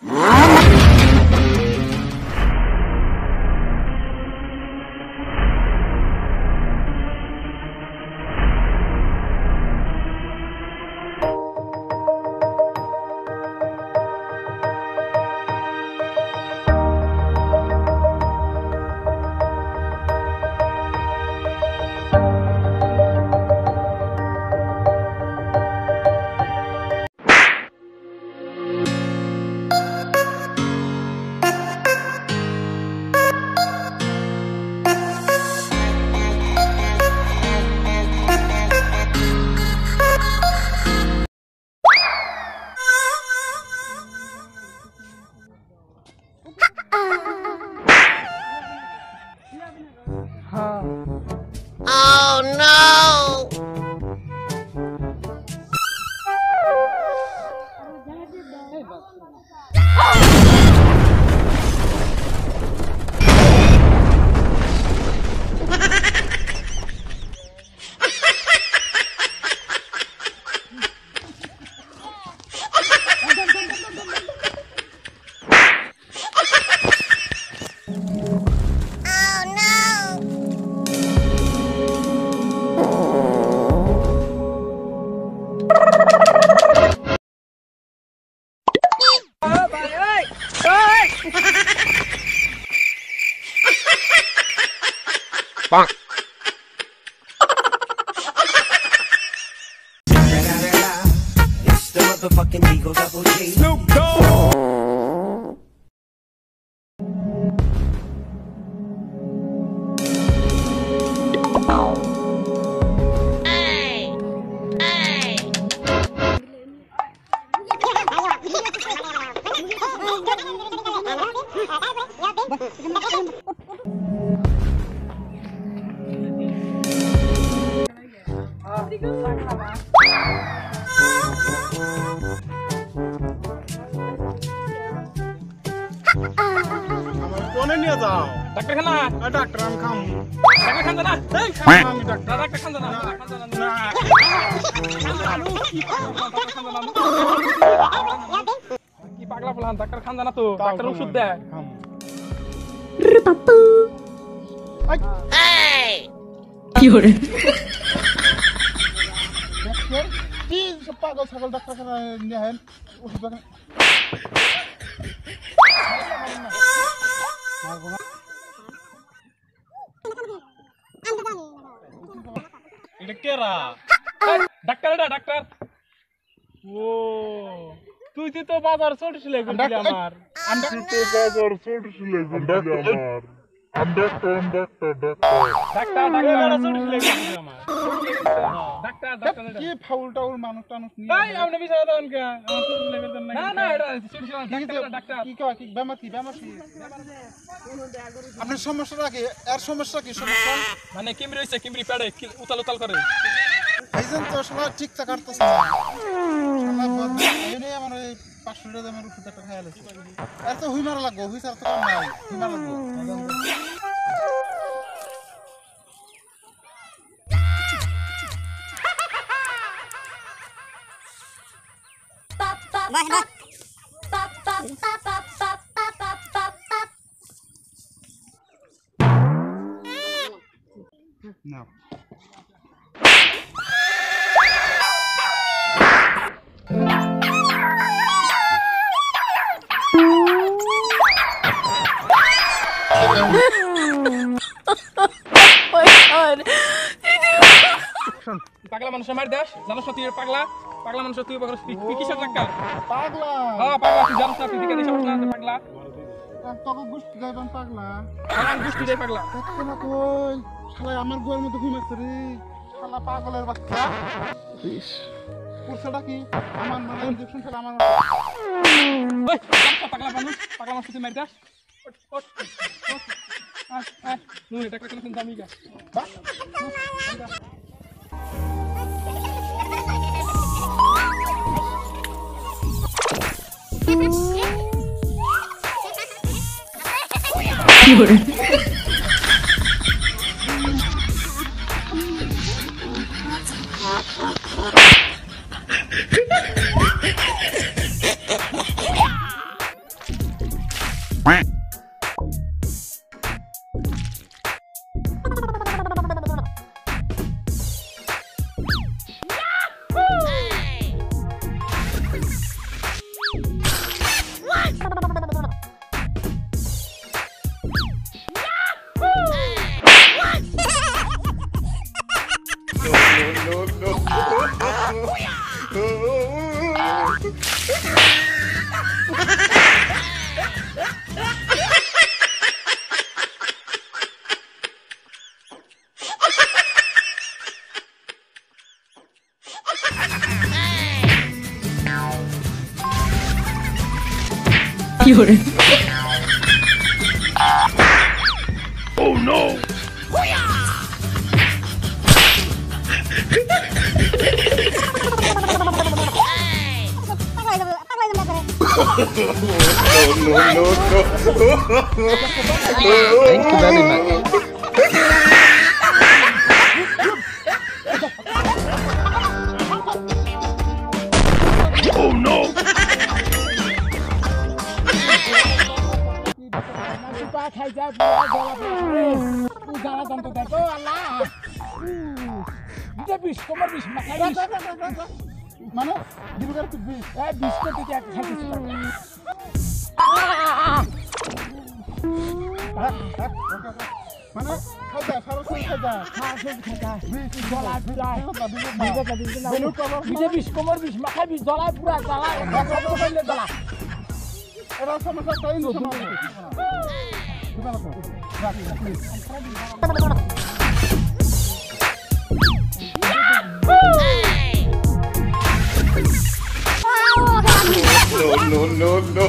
Mm-hmm. Huh. oh, no! Hey, Bonk. It's the motherfucking Eagle Double G. Snoop কোনে নিয়ে যাও। ডাক্তারখানা? Doctor আমি খাম। ডাক্তার খান না খাম আমি ডাক্তার। না ডাক্তার খান না ডাক্তার খান না। না কি পাগলা বলহান ডাক্তার খান না তো। ডাক্তার ওষুধ দেয়। ডাক্তার কি সব পাগল ছাগল ডাক্তারখানা নিয়ে হেন ওষুধ দেখান এটা কেরা ডাক্তার এটা ডাক্তার ও তুই তো বাজার চড়ছিল আমার ডাক্তার তুই বাজার ডাক্তার চড়ছিল আমার ডাক্তার ডাক্তার এটা। কি ফাউল টাউল মানুষ টানুষ এই নিয়ে আপনি বিছানা দেন কে আমার চড়ছিল বেতন না না এটা চিকিৎসা কি আপনার সমস্যাটা কি এর সমস্যা কি সমস্যা মানে কিমরি হইছে, কিমরি কি- উতাল উতাল করে। এইজন তো শালা ঠিকঠাক কাটতেছে না শালা আমার এই পাঁচশো টাকা দামের ওষুধ একটা খাইয়া লেছে এর তো হুই মারা লাগবো হুই ছাড়া তো কাম নাই হুই মারা লাগবো না পাগলা মানুষের মার দেশ? জানোস না তুই এর পাগলা? পাগলা মানুষের তুই পাগলা তুই কিসের ডাক্তার পাগলা। হ্যাঁ পাগলা তুই জানোস না তুই দিকে দেশে না পাগলা। তোকে গুষ্টি যাইবান পাগলা। আমার গুষ্টি দেয় পাগলা। দেখতে না কই? শালা আমার গোয়ের মধ্যে ঘুমাচ্ছে রে। শালা পাগলের বাচ্চা। পুরসাটা কি? আমার মানে ইঞ্জেকশন খেলে আমার ওই পাগলা মানুষ পাগলা মানুষ তুই মার দেশ ওঠ, ওঠ, ওঠ। আয়, আয়। নুন, এটা কোনো দামি গা। 有人。夜 oh, no. おののの খাই যায় পড়ে উজালা দন্ত দেখো আল্লাহ! এটা বিষ তোমার বিষ মানে জীবিকার কি বিষ। এই বিষ করতে কি একটা খাইতেছি মানে খাই বিষ কোমর বিষ বিষ জ্বলায় পুরা জ্বালায়। জ্বালা এটা সমস্যা তাই No, no, no, no.